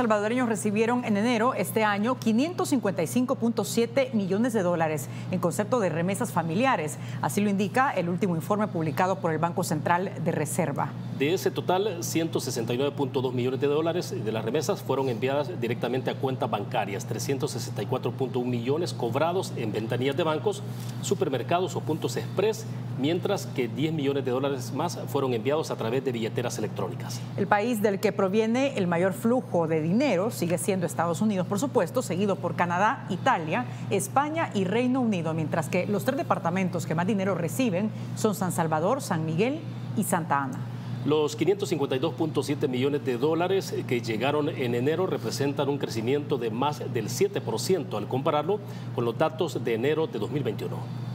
salvadoreños recibieron en enero este año 555.7 millones de dólares en concepto de remesas familiares. Así lo indica el último informe publicado por el Banco Central de Reserva. De ese total, 169.2 millones de dólares de las remesas fueron enviadas directamente a cuentas bancarias, 364.1 millones cobrados en ventanillas de bancos, supermercados o puntos express, mientras que 10 millones de dólares más fueron enviados a través de billeteras electrónicas. El país del que proviene el mayor flujo de dinero sigue siendo Estados Unidos, por supuesto, seguido por Canadá, Italia, España y Reino Unido, mientras que los tres departamentos que más dinero reciben son San Salvador, San Miguel y Santa Ana. Los 552.7 millones de dólares que llegaron en enero representan un crecimiento de más del 7% al compararlo con los datos de enero de 2021.